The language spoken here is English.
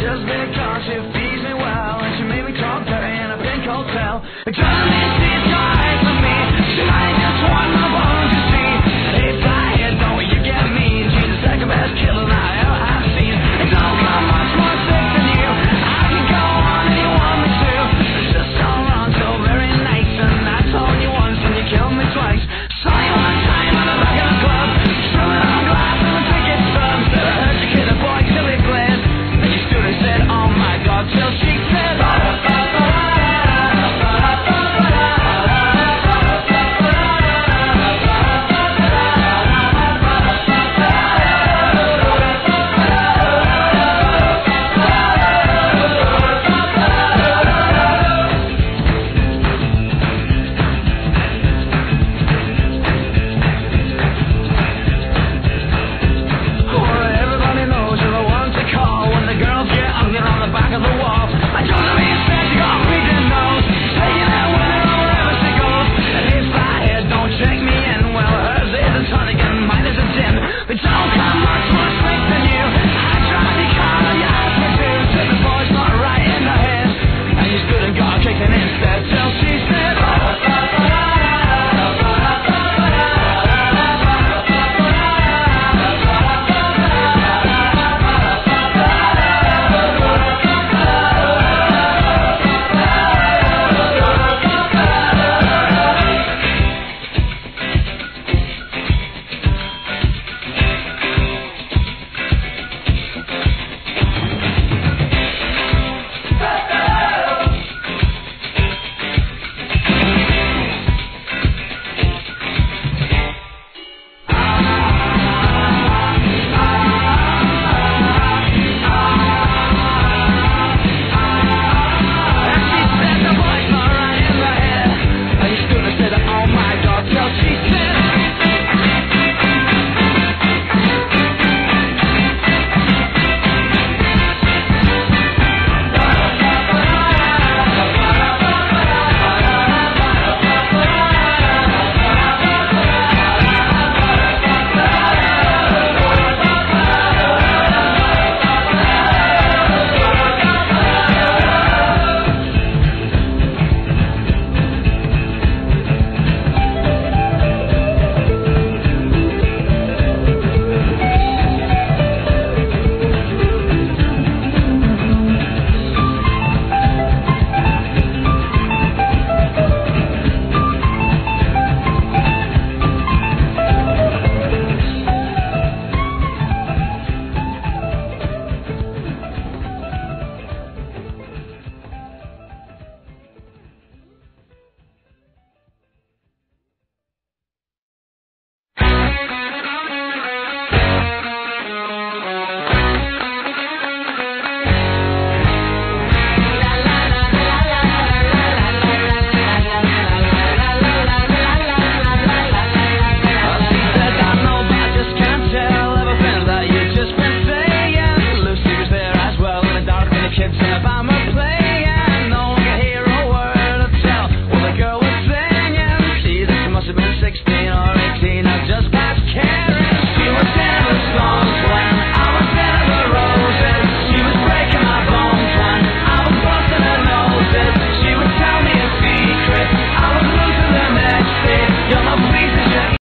just because she feeds me well. And she made me talk dirty in a pink hotel. It drives me rock and the wall.